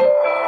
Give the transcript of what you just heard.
Bye.